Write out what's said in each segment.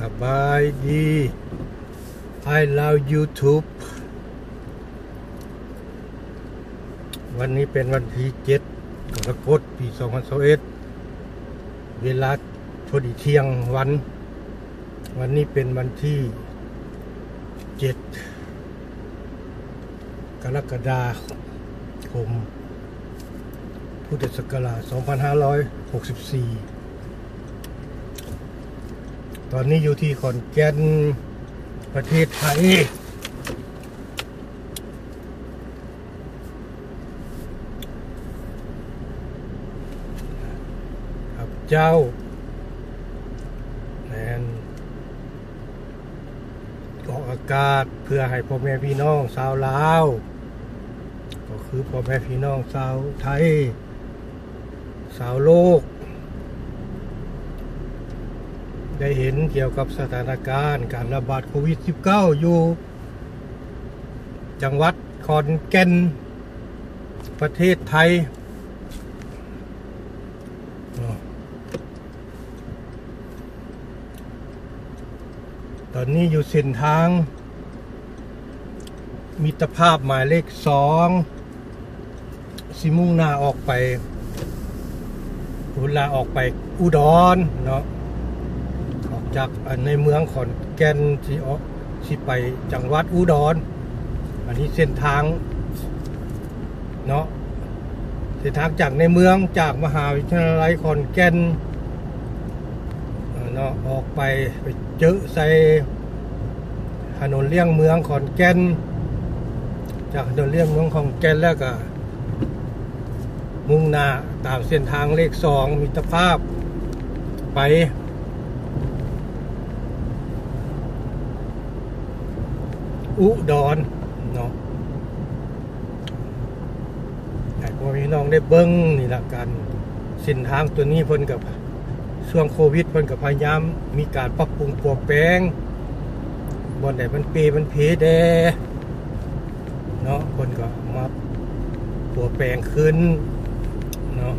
สบายดี I love YouTube วันนี้เป็นวันที่7กรกฎาคมปี2021เวลาพอดีเที่ยงวัน วันนี้เป็นวันที่7กรกฎาคมพุทธศักราช 2564 ตอนนี้อยู่ที่ขอนแก่นประเทศไทยครับเจ้าแมนออกอากาศเพื่อให้พ่อแม่พี่น้องชาวลาว ก็คือพ่อแม่พี่น้องชาวไทย ชาวโลก ได้เห็นเกี่ยวกับสถานการณ์การระบาดโควิด -19 อยู่ จังหวัดขอนแก่นประเทศไทย ตอนนี้อยู่เส้นทาง มิตรภาพหมายเลขสองสิมุ่งหน้าออกไปเวลาออกไปอุดรเนาะ จากในเมืองขอนแก่นที่ออกที่ไปจังหวัดอุดรอันนี้เส้นทางเนาะเส้นทางจากในเมืองจากมหาวิทยาลัยขอนแก่นเอ่อเนาะออกไปไปเจอใส่ถนนเลี่ยงเมืองขอนแก่นจากถนนเลี่ยงเมืองขอนแก่นแล้วก็มุ่งหน้าตามเส้นทางเลขสองมิตรภาพไป อุดรเนาะให้พ่อพี่น้องได้เบิ้งนี่ละกันเส้นทางตัวนี้เพิ่นกับช่วงโควิดเพิ่นกับพยายามมีการปรับปรุงปรับแปลงบอนไหนมันเปมันเพแดเนาะเพิ่นก็มาปรับแปลงขึ้นเนาะ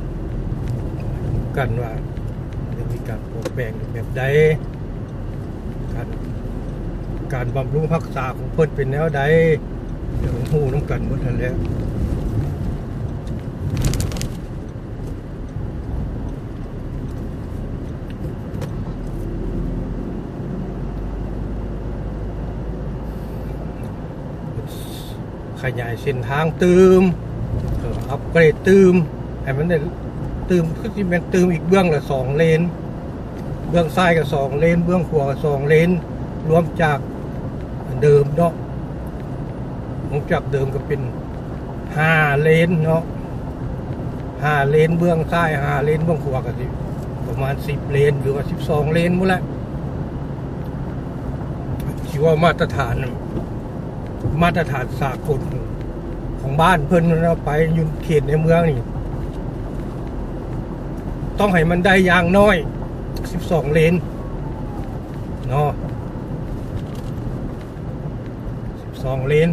กันว่าจะมีการปรับแปลงแบบใดการ การบำรุงรักษาของเพิ่นเป็นแนวใดเดี๋ยวหูน้ำกันหมดทันแล้วขยายเส้นทางตืมอัปเกรดตืมให้มันได้ตืมก็ที่เป็นตืมอีกเบื้องละสองเลน เบื้องซ้ายก็สองเลน เบื้องขวาก็สองเลน รวมจาก เดิมเนาะรวมจากเดิมก็เป็นห้าเลนเนาะห้าเลนเบื้องซ้ายห้าเลนเบื้องขวาก็สิประมาณสิบเลนหรือว่าสิบสองเลนหมดแล้วคิดว่ามาตรฐาน มาตรฐานสากลของบ้านเพิ่นเราไปยู่เขตในเมืองนี่ ต้องให้มันได้อย่างน้อยสิบสองเลนเนาะ ส องเลน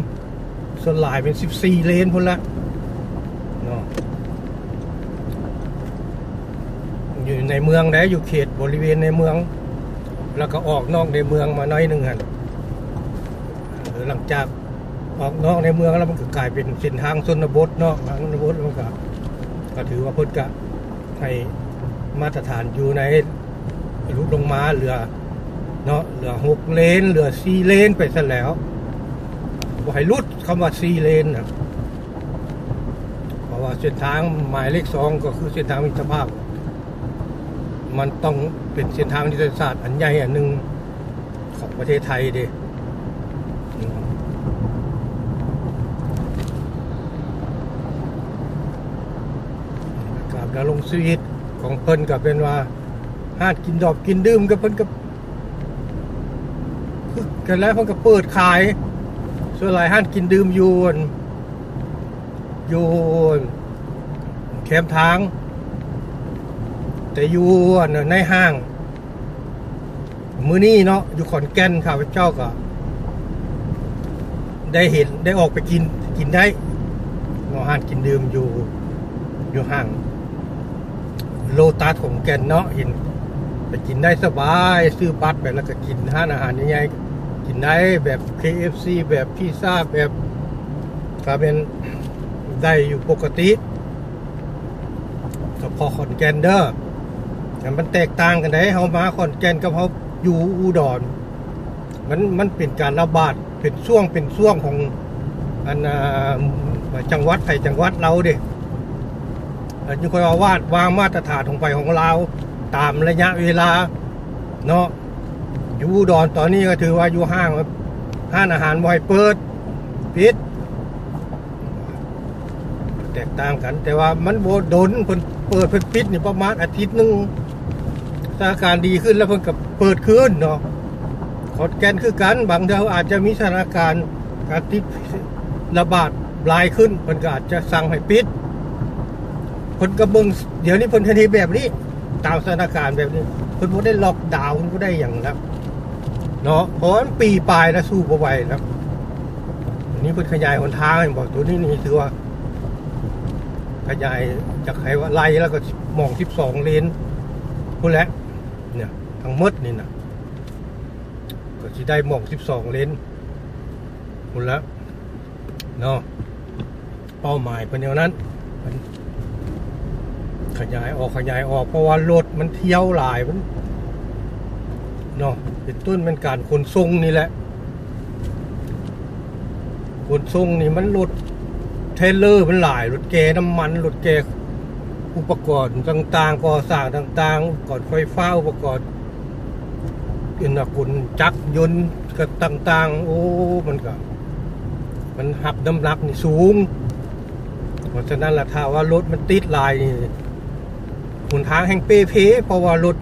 สลายเป็นสิบสี่เลนพุ่นละเนาะอยู่ในเมืองได้วอยู่เขตบริเวณในเมือง แล้วก็ออกนอกในเมืองมาหน้อยหนึ่งหันหรือหลังจากออกนอกในเมืองแล้วมันก็กลายเป็นเส้นทางชนบทเนาะทางชนบทมันก็ก็ถือว่าเพ้นกะให้มาตรฐานอยู่ในลุดลงมาเหลือเนาะเหลือหกเลนเหลือสี่เลนไปซะแล้ว บ่ให้รุดคำว่าซีเลนนะเพราะว่าเส้นทางหมายเลขสองก็คือเส้นทางมิตรภาพ มันต้องเป็นเส้นทางยุทธศาสตร์อันใหญ่อันหนึ่งของประเทศไทยเด้อืมการดำรงชีวิตของเพิ่นก็เป็นว่าห้าดกินดอกกินดื่มกับเพิ่นกับคือกันแล้วเพิ่นก็เปิดขาย ส่วนหลายห้านกินดื่มยูนยู่แคมป์ทาง แต่ยูนในห้าง มือนี้เนาะอยู่ขอนแก่นข้าพเจ้าก็ได้เห็นได้ออกไปกินกินได้เนาะห้านกินดื่มอยู่ อยู่ห้าง โลตัสของแก่นเนาะเห็นไปกินได้สบาย ซื้อบัตรไปแล้วก็กินห้านอาหารยังไง กินได้แบบ KFC แบบพิซซ่าแบบก็เป็นได้อยู่ปกติเฉพาะขอนแก่นเด้อแต่มันแตกต่างกันได้เฮามาขอนแก่นกับเฮาอยู่อุดรมันมันเป็นการระบาดเป็นช่วงเป็นช่วงของอันอจังหวัดไทยจังหวัดเราเด้อันนี้ค่อาวาดวางมาตรฐานของไปของเราตามระยะเวลา เนาะ อยู่อุดอนตอนนี้ก็ถือว่าอยู่ห้างห้านอาหารบ่อยเปิดปิด แตกต่างกัน แต่ว่ามันโบดนเพิ่นเปิดเพิ่นปิดนี่ประมาณอาทิตย์หนึงสถานการณ์ดีขึ้นแล้วเพิ่นก็เปิดขึ้นเนาะขอนแก่นคือกันบางเดือนอาจจะมีสถานการณ์การติดระบาดหลายขึ้นเพิ่นก็อาจจะสั่งให้ปิดเพิ่นก็เบิ่งเดี๋ยวนี้เพิ่นทันทีแบบนี้ตามสถานการณ์แบบนี้เพิ่นบ่ได้ล็อกดาวน์เพิ่นบ่ได้อย่างนะ เนาะเพราะมันปีปลายแล้วสู้บ่ไหวนะอันนี้เพิ่นขยายหนทางบอกตัวนี้นี่ถือว่า ขยายจากไขว่าไล่แล้วก็มอง12เลนพูดแล้วเนี่ยทั้งมดนี่นะก็จะได้มอง12เลนพูดแล้วเนาะเป้าหมายเป็นอย่างนั้นมันขยายออกขยายออกเพราะว่ารถมันเที่ยวหลายมัน เนาะเป็นต้นเป็นการขนส่งนี่แหละขนส่งนี่มันรถเทเลอร์มันหลายรถแกน้ำมันรถแกอุปกรณ์ต่างๆก่อสร้างต่างๆอุปกรณ์ไฟฟ้าอุปกรณ์อินกุลจักรยนต์ก็ต่าง ๆ โอ้มันก็มันหับน้ำหนักนี่สูง เพราะฉะนั้นล่ะถ้าว่ารถมันติดลายนี่หนทางแห่งเปเพเพราะว่ารถ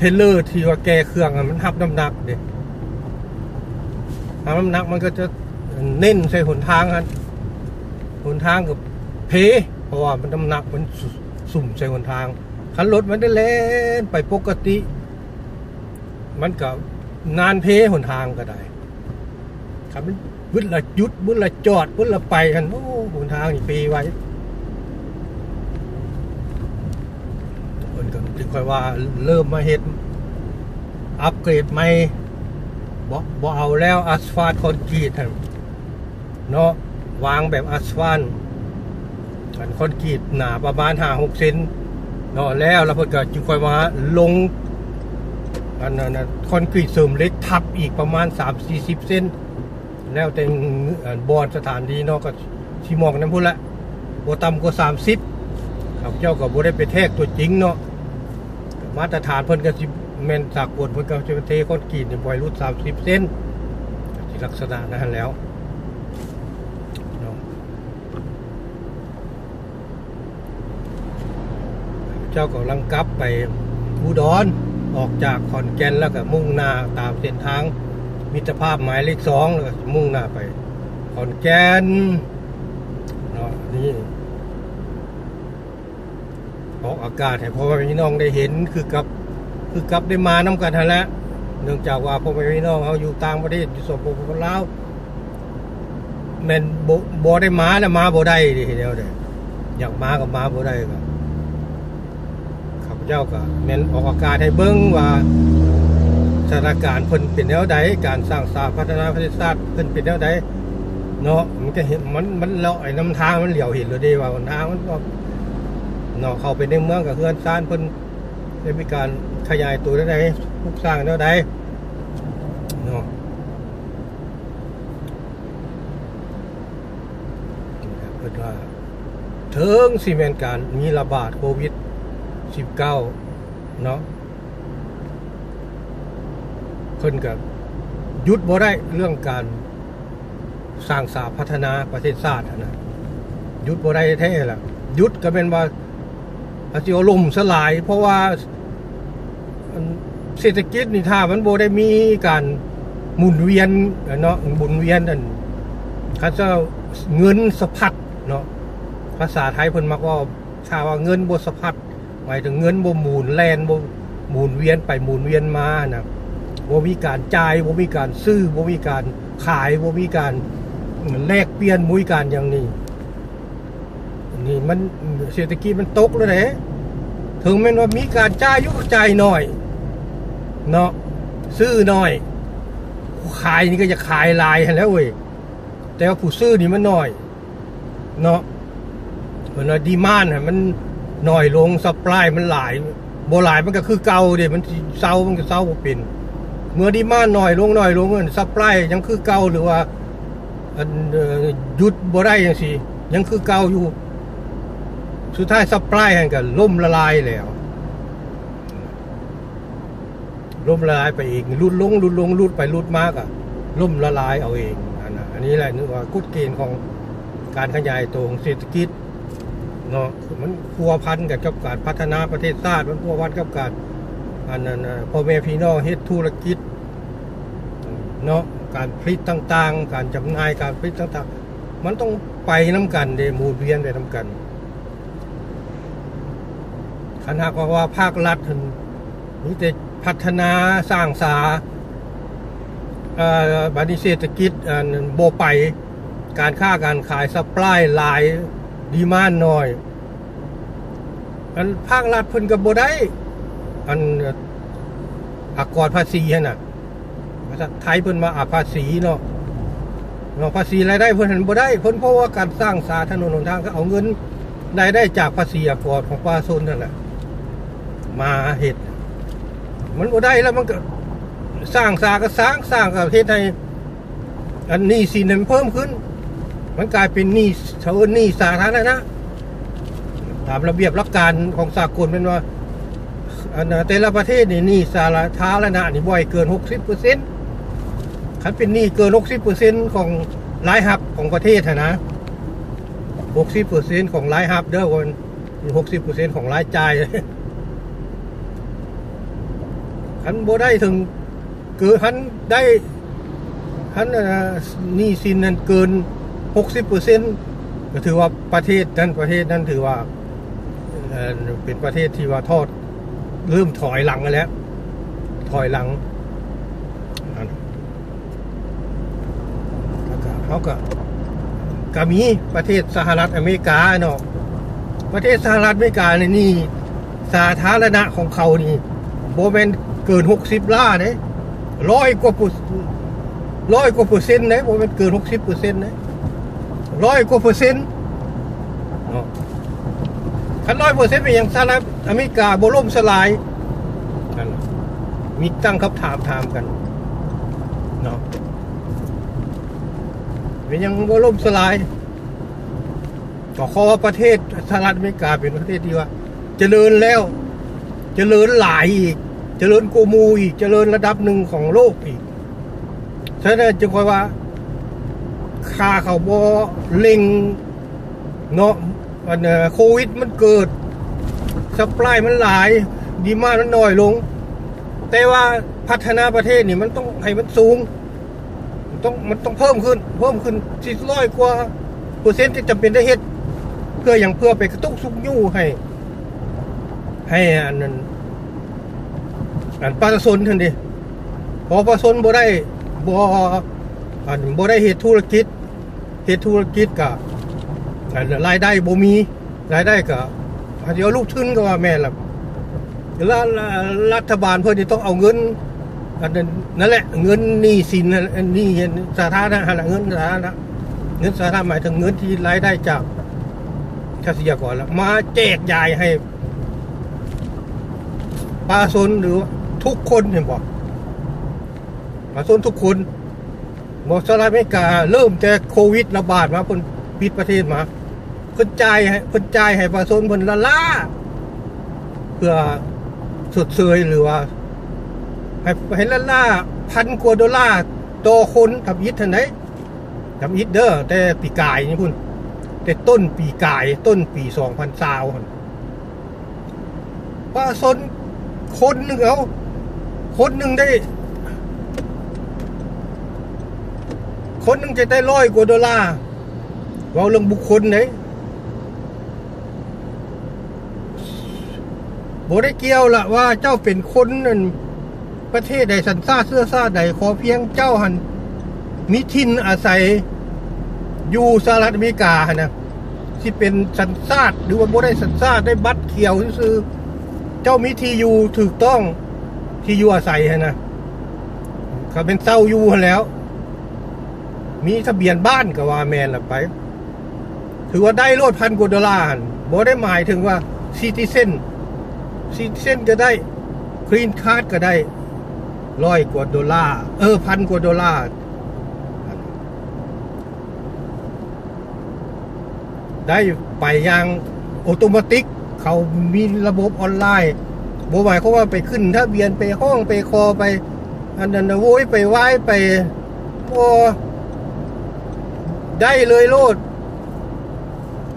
เทเลอร์ที่ว่าแกเครื่องอะมันหับน้ำหนักเด็หับน้ำหนักมันก็จะเน้นใส่หนทางครับหนทางกับเพเพราะว่ามันน้ำหนักมันสุ่มใส่หนทางคันรถมันได้เล่นไปปกติ มันก็นานเพหนทางก็ได้ครับมันวุ้นละหยุดวุ้นละจอดวุ้นละไปกันโอ้หนทางนี่ปีไว้ ค่อยว่าเริ่มมาเฮ็ดอัปเกรดใหม่บ่บ่เอาแล้วอัสฟาลต์คอนกรีตเนาะวางแบบอัสฟันอันคอนกรีตหนาประมาณห้าหกเซนเนาะแล้วแล้วเพิ่นก็จึงค่อยมาลงอันนั้นคอนกรีตเสริมเล็กทับอีกประมาณ3 40เซนแล้วแต่อันบอนสถานดีเนาะก็ชิมองนั้นพุ่นละบ่ต่ำกว่า30ครับเจ้าก็บ่ได้ไปแทกตัวจริงเนาะ มาตรฐานเพิ่นก็สิแม่นสากลเพิ่นก็จะเทคอนกรีตนี่บ่อยรุด30เซนสิลักษณะนั้นแล้วเจ้ากำลังกลับไปอุดรออกจากขอนแก่นแล้วก็มุ่งหน้าตามเส้นทาง มิตรภาพหมายเลขสองแล้วก็มุ่งหน้าไปขอนแก่นเนาะนี่ ออกอากาศให้พ่อแม่พี่น้องได้เห็นคือกับคือกับได้มาน้กันทันแล้วเนื่องจากว่าพ่อแม่พี่น้องเขาอยู่ต่างประเทศอยู่สปปลาวแม่นบ่บ่ได้มาแล้วมาโบได้ดิเดียวเด้ออยากมาก็มาโบได้ก็ข้าพเจ้าก็แมนออกอากาศให้เบิ่งว่าสถานการณ์เพิ่นเป็นแนวใดการสร้างสาพัฒนาประเทศชาติเพิ่นเป็นแนวใดเนาะมันก็เห็นมันมันเลาะไอ้น้ำทางมันเหลียวเห็นเลยด้ว่านทางมันก็ เนาะเขาไปในเมืองกับเฮือนซ่านเพิ่นได้มีการขยายตัวได้ใดลูกสร้างแนวใดเนาะเพิ่นว่าเทิงซีเมนการมีระบาดโควิด 19 เนาะเพิ่นก็หยุดบ่ได้เรื่องการสร้างสาพัฒนาประเทศชาตินะยุดบ่ได้แท้ล่ะยุดก็เป็นว่า อาจสิเอาล่มสลาย เพราะว่าเศรษฐกิจนี่ถ้ามันบ่ได้มีการหมุนเวียนเนาะหมุนเวียนอันเขาจะเงินสะพัดเนาะภาษาไทยเพิ่นมักว่าถ้าว่าเงินโบสะพัดหมายถึงเงินโบหมุนแลนโบหมุนเวียนไปหมุนเวียนมานะบ่มีการจ่ายบ่มีการซื้อบ่มีการขายบ่มีการแลกเปลี่ยนบ่มีการอย่างนี้ นี่มันเศรษฐกิจมันตกแล้วเด้ถึงแม้นว่ามีการจ่ายยุกจ่ายหน่อย เนาะซื้อหน่อย ขายนี่ก็จะขายลายแล้วเว้ยแต่ว่าผู้ซื้อนี่มันหน้อย เนาะเพิ่นว่า demand มันหน้อยลง supply มันหลายบ่หลายมันก็คือเก่าเด้มันสิเซามันก็เซาบ่เป็นเมื่อ demand น้อยลงหน้อยลง supply ยังคือเก่าหรือว่าหยุดบ่ได้จังซี่ยังคือเก่าอยู่ สุดท้าย supply แห่งก็ล่มละลายแล้วล่มละลายไปเองลุดลงลุดลงลุดไปลุดมากอะล่มละลายเอาเองอันนี้แหละนึกว่ากฎเกณฑ์ของการขยายตัวของเศรษฐกิจเนาะมันพัวพันกับกับการพัฒนาประเทศชาติมันพัวพันกับการอันนั้นพ่อแม่พี่น้องเฮ็ดธุรกิจเนาะการผลิตต่าง ๆ การจำหน่ายการผลิตต่าง ๆ มันต้องไปน้กันเดหมูเวียนไปน้กัน คันหากว่าภาครัฐเพิ่นมีแต่พัฒนาสร้างสาบันี้เศรษฐกิจโบไป การค้าการขายซัพพลายหลายดีมานน้อยอันภาครัฐพิ่นก็บ่ได้ อันอากรภาษีน่ะภาษาไทยเพิ่นมาอาภาษีเนาะเนาะภาษีรายได้เพิ่นหันบ่ได้เพิ่นเพราะว่าการสร้างสาธารณูปทางก็เอาเงินรายได้จากภาษีอากรของประชาชนนั่นแหละ มาเฮ็ดมันบ่ได้แล้วมันก็สร้างสาก็สร้างสร้างกับเฮ็ดให้อันนี้สินมันเพิ่มขึ้น มันกลายเป็นหนี้เชิญหนี้สาธารณะตามระเบียบหลักการของสากลเป็นว่าอันแต่ละประเทศนี่หนี้สาธารณะนี่บ่อยเกิน 60%คันเป็นหนี้เกิน 60%ของรายหับของประเทศนะหั้นนะ60%ของรายหับเด้อคน60%ของรายจ่าย คันบ่ได้ถึงเกินคันได้คันเอ่อหนี้สินนั้นเกิน60%ก็ถือว่าประเทศนั้นประเทศนั้นถือว่าเป็นประเทศที่ว่าทอดเริ่มถอยหลังกันแล้ว ถอยหลังแล้วเขาก็ก็มีประเทศสหรัฐอเมริกาเนาะประเทศสหรัฐอเมริกาเนี่ยนี่ สาธารณะของเขานี่โบแมน เกินหกสิบล้านเนี่ยร้อยกว่าปอร์ร้อยกว่าเปอร์เซ็นต์เนี่ยโบแมนเกินหกสิบเปอร์เซ็นต์เนี่ยร้อยกว่าเปอร์เซ็นต์เนาะคันร้อยเปอร์เซ็นต์เป็นอย่างสหรัฐอเมริกาโบล่มสลายนั่นมีตั้งคำถามถามกันเนาะเป็นยังโบล่มสลายก็ขอว่าประเทศสหรัฐอเมริกาเป็นประเทศที่ว่า เจริญแล้ว เจริญหลายอีก เจริญโกมูอีกเจริญระดับหนึ่งของโลกอีกฉะนั้นจึงคอยว่าค่าเขาบอเล็งเนาะอันเอ่อโควิดมันเกิดสป라이มันหลาย ดีมานด์มันน้อยลง แต่ว่าพัฒนาประเทศนี่มันต้องให้มันสูงต้องมันต้องเพิ่มขึ้น เพิ่มขึ้นสี่ร้อยกว่าเปอร์เซ็นต์ที่จำเป็นได้เฮ็ด เพื่ออย่างเพื่อไปกระตุ้นสุกยู่ให้ ให้อันนั้น อันประชาชนทันดิพอประชาชนบ่ได้บ่อันบ่ได้เฮ็ดธุรกิจเฮ็ดธุรกิจก็อันรายได้บ่มีรายได้ก็เดี๋ยวลูกทุนก็ว่าแม่ล่ะแล้วรัฐบาลเพิ่นจะต้องเอาเงินอันนั่นแหละเงินหนี้สินนั่นอันนี้สาธารณะหละเงินสาธารณะเงินสาธารณะหมายถึงเงินที่รายได้จากเกษตรกรล้วมาแจกจ่ายให้ประชาชนหรือ ทุกคนเห็นบอกประชาชนทุกคนบอสหรัฐอเมริกา เริ่มแต่โควิดระบาดมาเพิ่นปิดประเทศมาเพิ่นจ่ายให้เพิ่นจ่ายให้ประชาชนเพิ่นละล่าเพื่อสดเสยหรือว่าให้ให้ละล่าพันกว่าดอลลาร์ต่อคนกับอิฐเท่าไหนกับอิฐเด้อแต่ปีกายนี่พุ่นแต่ต้นปีกายต้นปี2020พุ่นประชาชนคนหนึ่งเอา คนหนึ่งได้ คนหนึ่งจะได้ร้อยกว่าดอลลาร์เราเรื่องบุคคลไหนบได้เกี่ยวละว่าเจ้าเป็นคนนั่นประเทศใดสันซาเสื้อซาใดขอเพียงเจ้าหันมิทินอาศัยอยู่สหรัฐอเมริกาหนะที่เป็นสัญชาติหรือว่าบ่ได้สัญชาติได้บัตรเขียวซื่อเจ้ามีที่อยู่ถูกต้อง ที่อยู่อาศัยนนะก็เป็นเศร้าอยู่แล้ว มีทะเบียนบ้านก็ว่าแมนละไป ถือว่าได้โลดพันกว่าดอลลาร์บ่ได้หมายถึงว่า citizen citizen ก็ได้ green card ก็ได้ร้อยกว่าดอลลาร์เออพันกว่าดอลลาร์ได้ไปยังออโตเมติก เขามีระบบออนไลน์ บหมายเขาว่าไปขึ้นทะเบียนไปห้องไปคอไป อันนั้นโว้ยไปไหว้ไปโอ้ได้เลยโลด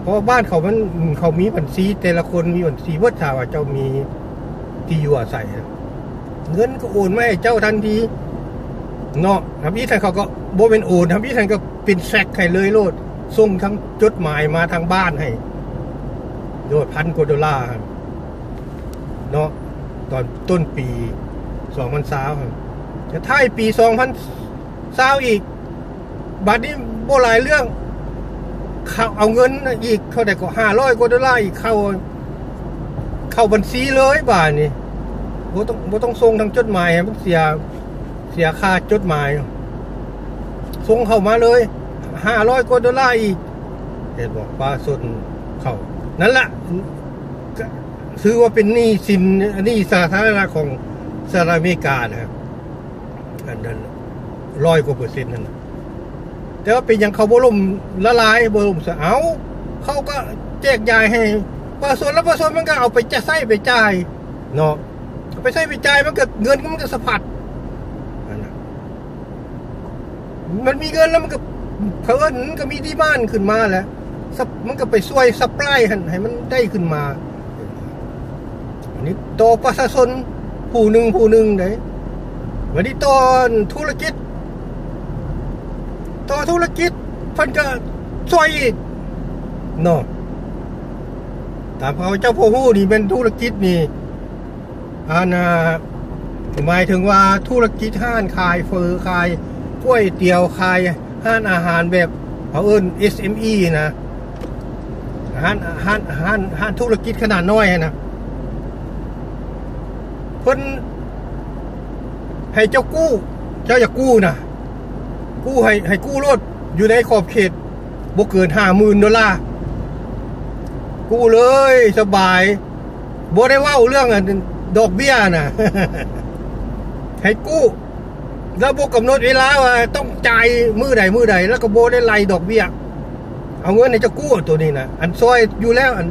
เพราะบ้านเขามันเขามีบัญชีแต่ละคนมีบัญชีว่าถาว่าเจ้ามีที่อยู่อาศัยเงินก็โอนมาให้เจ้าทันทีเนาะทำอีท่านเขาก็โบเป็นโอนทำอีท่านก็เป็นแซกให้เลยโลดส่งทั้งจดหมายมาทางบ้านให้โดยพันกว่าดอลลาร์เนาะ ตอนต้นปีสองพันสาวจะท้าปีสองพันสาวอีก บัดนี้โบหลายเรื่องเขาเอาเงินอีกเขาได้ก็ห้าร้อยกว่าดอลลาร์อีกเข้า เข้าบัญชีเลยบาทนี่โบต้องโบต้องส่งทางจดหมายมันเสียเสียค่าจดหมายส่งเข้ามาเลยห้าร้อยกว่าดอลลาร์อีกเห็นบอกปลาสดเข้านั่นแหละ ถือว่าเป็นหนี้สินหนี้สาธารณะของสหรัฐอเมริกานะครับอันนั้นร้อยกว่าเปอร์เซ็นต์นั่นแต่ว่าเป็นอย่างเขาบรมละลายบรมเสเอาเขาก็แจกจ่ายให้ประชาชนแล้วประชาชนมันก็เอาไปจะใส่ไปจ่ายเนาะไปใส่ไปจ่ายมันก็เงินมันก็สะพัดนั่นน่ะมันมีเงินแล้วมันก็เพิ่นก็มี demand ขึ้นมาแล้วมันก็ไปช่วย supply ให้มันได้ขึ้นมา นนี้ต่อประชาชนผู้หนึ่งผู้หนึ่งไหนวันนี้ตอนธุรกิจ ต่อธุรกิจเพิ่นก็ช่วยอีกเนาะตามเขาเจ้าพ่อฮู้นี่เป็นธุรกิจนี่อันน่ะหมายถึงว่าธุรกิจห้านขายเฟอร์ขายก๋วยเตี๋ยวขายห้านอาหารแบบเขาเอิ้น SME นะห้านห้านห้านห้านธุรกิจขนาดน้อยนะ เพิ่นให้เจ้ากู้ เจ้าอย่ากู้นะกู้ให้ให้กู้รถอยู่ในขอบเขตบ่เกินห้าหมื่นดอลลาร์กู้เลยสบายบ่ได้เว่าเรื่องอันดอกเบี้ยนะให้กู้แล้วบกำหนดเวลาว่าต้องจ่ายมือใดมือใดแล้วก็โบได้ไล่ดอกเบี้ย เอาเงินในจะกู้ตัวนี้นะอันซอยอยู่แล้วอัน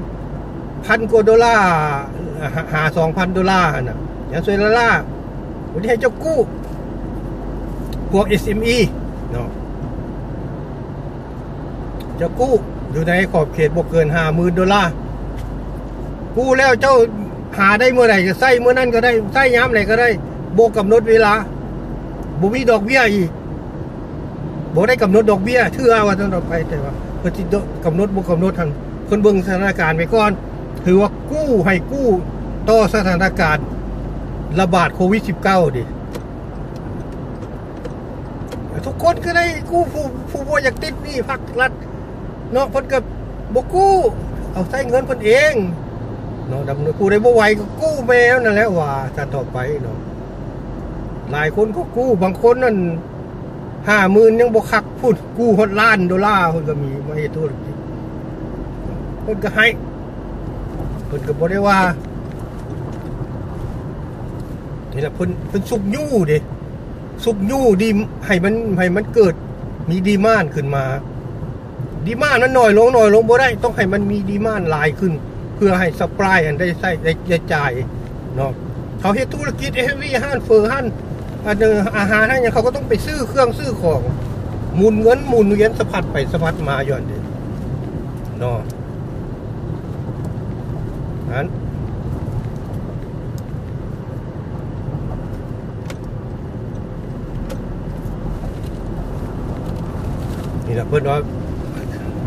พันกว่าดอลลาร์หาสองพันดอลลาร์นะ ย่างซอยละล่าวันนี้ให้เจ้ากู้พวก SME เนาะจะกู้อยู่ในขอบเขตบกเกินห้าหมื่นดอลลาร์กู้แล้วเจ้าหาได้เมื่อไหร่จะใส่เมื่อนั้นก็ได้ใส่ย้ำไหนก็ได้โบกำหนดเวลาบ่มีดอกเบี้ยอีกบ่ได้กำหนดดอกเบี้ยเชื่อว่าต้องต่อไปแต่ว่าเพิ่นสิกำหนดบ่กำหนดทางเพิ่นเบิ่งสถานการณ์ไปก่อน ถือว่ากู้ให้กู้ต่อสถานการณ์ ระบาดโควิด -19 ดิทุกคนก็ได้กู้ผู้ผู้บ่อยากติดหนี่ภาครัฐเนาะเพิ่นก็บ่กู้ เอาใช้เงินเพิ่นเองเนาะดำเนินกู้ได้บ่ไหวก็กู้แมวนั่นแหละว่าจะต่อไปเนาะหลายคนก็กู้บางคนนั่นห้าหมื่นยังบกคักพูดกู้หดล้านดอลลาร์คนก็มีมาเหตุธุรกิจคนก็ให้คนก็บอกได้ว่า นี่แหละเพิ่นเพิ่นสุกยู่เดิสุกยู่ดีให้มันให้มันเกิดมีดีมานขึ้นมา ดีมานนั้นหน่อยลงหน่อยลงบ่ได้ ต้องให้มันมีดีมานหลายขึ้น เพื่อให้สป라이อันได้ใส่ได้จ่ายเนาะเขาเฮ็ดธุรกิจเอฟวีห้านเฟอร์ห้านอันอาหารให้เนี่ยเขาก็ต้องไปซื้อเครื่องซื้อของหมุนเงินหมุนเวียนสะพัดไปสะพัดมาย่อนเดีเนาะนั้น นี่แหละเพื่อนว่า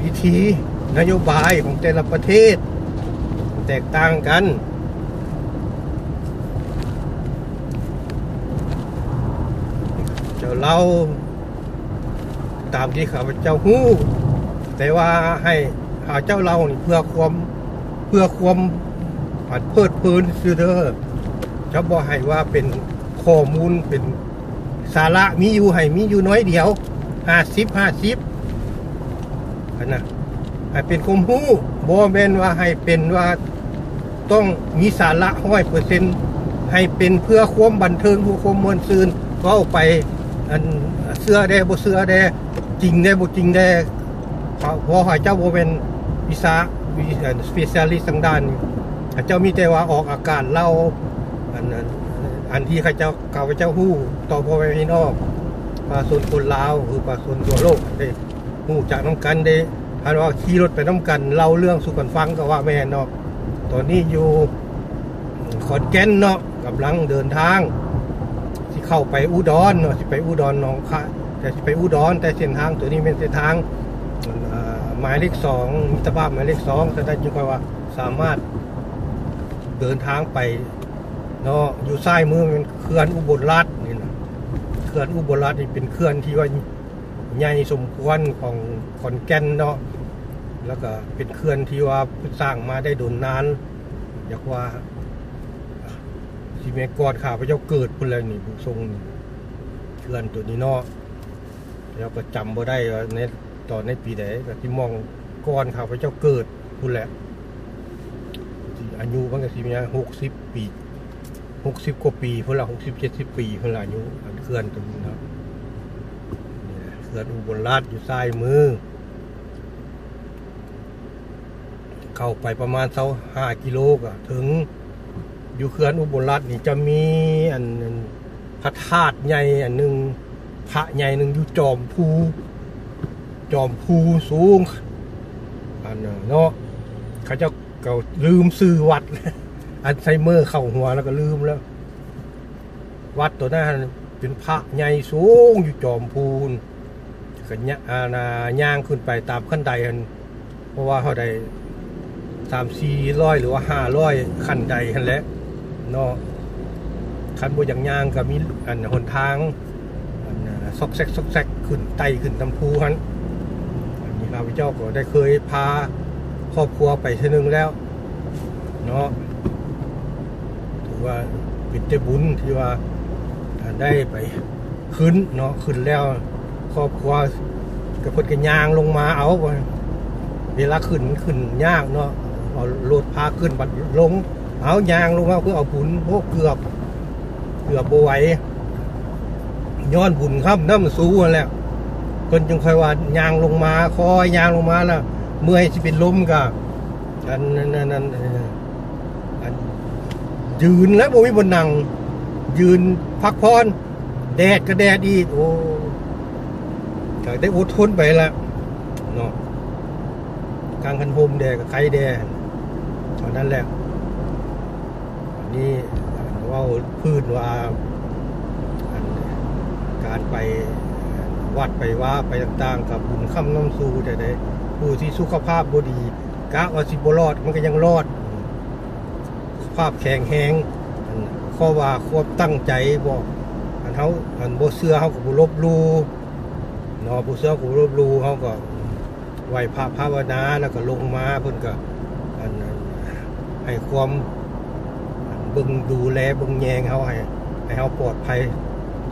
วิธีนโยบายของแต่ละประเทศ แตกต่างกันเจ้าเราตามที่ข้าพเจ้าหู้ แต่ว่าให้หาเจ้าเราเพื่อความเพื่อความผัดเพิดเพลินซื่อเด้อจะบ่ให้ว่าเป็นข้อมูลเป็นสาระมีอยู่ให้มีอยู่น้อยเดียว50 50อัน นะให้เป็นความรู้บ่แม่นว่าให้เป็นว่าต้องมีสาระ100%ให้เป็นเพื่อความบันเทิงเพื่อความมวนซื่นก็เอาไปอันเสื้อแดบ่เสื้อแดจริงแดบ่จริงแดเพราะเพราะให้เจ้าบ่เป็นวิสาวิสเปเชียลิสต์ทางด้านเจ้ามีแต่ว่าออกอาการเล่าอันอันที่ข้าเจ้าข้าพเจ้าฮู้ต่อพ่อแม่พี่น้องประชาชนคนลาวหรือประชาชนทั่วโลกได้ ฮู้จากน้ำกันได้ถ้าว่าขี่รถไปน้ำกันเล่าเรื่องสู่กันฟังก็ว่าแม่เนาะตอนนี้อยู่ขอนแก่นเนาะกำลังเดินทางที่เข้าไปอุดรเนาะที่ไปอุดรหนองคะแต่ที่ไปอุดรแต่เส้นทางตัวนี้เป็นเส้นทางหมายเลขสองมิตรภาพหมายเลขสองแสดงจึงว่าสามารถเดินทางไปเนาะอยู่ซ้ายมือเป็นเขื่อนอุบลรัฐนี่นะเขื่อนอุบลรัฐนี่เป็นเขื่อนที่ว่า ใหญ่สมควรของขอนแก่นเนาะแล้วก็เป็นเขื่อนที่ว่าสร้างมาได้โดนนาน อยากว่าที่แม่กอดข้าพระเจ้าเกิดพุ่นแล้วนี่ทรงเชื่อนตัวนี้เนาะแล้วก็จำบ่ได้ว่าในตอนในปีใดก็ที่มองก่อนข้าพระเจ้าเกิดพุ่นแหละอายุมันก็สิมีหกสิบปีหกสิบกว่าปีพุ่นละหกสิบเจ็ดสิบปีพุ่นละอายุอันเคลื่อนตัวนี้เนาะ นี่นะเคลื่อนอุบลราชอยู่ซ้ายมือ เข้าไปประมาณเท่าห้ากิโลก็ถึง อยู่เขื่อนอุบลรัฐนี่จะมีอันพระธาตุใหญ่อันหนึ่งพระใหญ่หนึ่งอยู่จอมภูจอมภูสูงอันเนาะเขาจะเก่าลืมซื้อวัด อันไซเมอร์เข้าหัวแล้วก็ลืมแล้ว วัดตัวนั้นเป็นพระใหญ่สูงอยู่จอมพูน ก็ยะอานาย่างขึ้นไปตามขั้นใดอันเพราะว่าเขาได้สามสี่ร้อยหรือว่าห้าร้อยขั้นใดคันแหละเนาะคันบนอย่างย่างก็มีอันหนทางอันน่ะซอกแซกซอกแซกขึ้นไตขึ้นตำพูฮันอันนี้ข้าพเจ้าก็ได้เคยพาครอบครัวไปเทีนึงแล้วเนาะถือว่าเป็นเจ้บุญที่ว่าได้ไปขึ้นเนาะขึ้นแล้ว ครอบครัวกับเพิ่นกันยางลงมาเอาไปเวลาขึ้นขึ้นยากเนาะเอารถพาขึ้นบัดลง เอายางลงมาเพื่อเอาบุญโอ้เกือบเกือบบไหวย้อนบุญครับน้ำสู้นั่นแหละเพิ่นจึงคอยว่ายางลงมาคอยยางลงมาแล้วเมื่อยสิเป็นล้มกันนั้นนั้นนั้นอันยืนแล้วบ่มีบนนั่งยืนพักพรแดดก็แดดอีกโอ้ ก็ได้อดทนไปละเนาะกลางคันโฮมแดงกับไข่แดงตอนนั้นแหละอันนี้ว่าพืชว่าการไปวัดไปว่าไปต่างๆ กับบุญค่ำน้ำสูแต่ใดผู้ที่สุขภาพบดีกะว่าสิบรอดมันก็ยังรอด สุขภาพแข็งแรงข้อว่าควบตั้งใจบอกอันเขาอันโบเสื้อเขากับบุลบลู นาะบุเสื้อกับบุลบหลูเขาก็ไหวพระภาวนาแล้วก็ลงมาเพิ่นก็อันให้ความบิ่งดูแลบิ่งแยงเขาให้ให้เขาปลอดภัย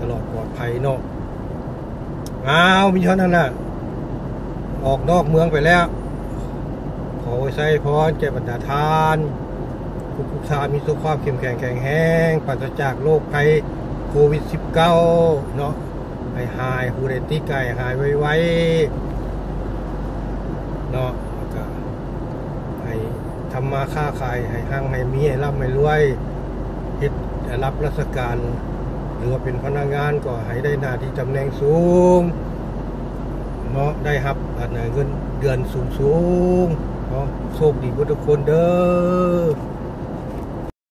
ตลอดปลอดภัยเนาะอ้าวมีเท่านั้นน่ะ ออกนอกเมืองไปแล้ว ขอไว้ใส่พรแก่บรรดาทานทุกทุกๆทามีสุขภาพเข้มแข็งแข็งแรงปราศจากโรคภัยโควิด -19 เนาะ ให้หายผู้ใดติดไก่หายไวๆเนาะแล้วก็ให้ทำมาค้าขายให้ห้างให้มีให้ร่ำให้รวยเฮ็ดรับราชการ หรือว่าเป็นพนักงานก็ให้ได้หน้าที่ตำแหน่งสูงเนาะได้ครับอันนั้นเงินเดือนสูงสูงๆเนาะโชคดีทุกคนเด้อ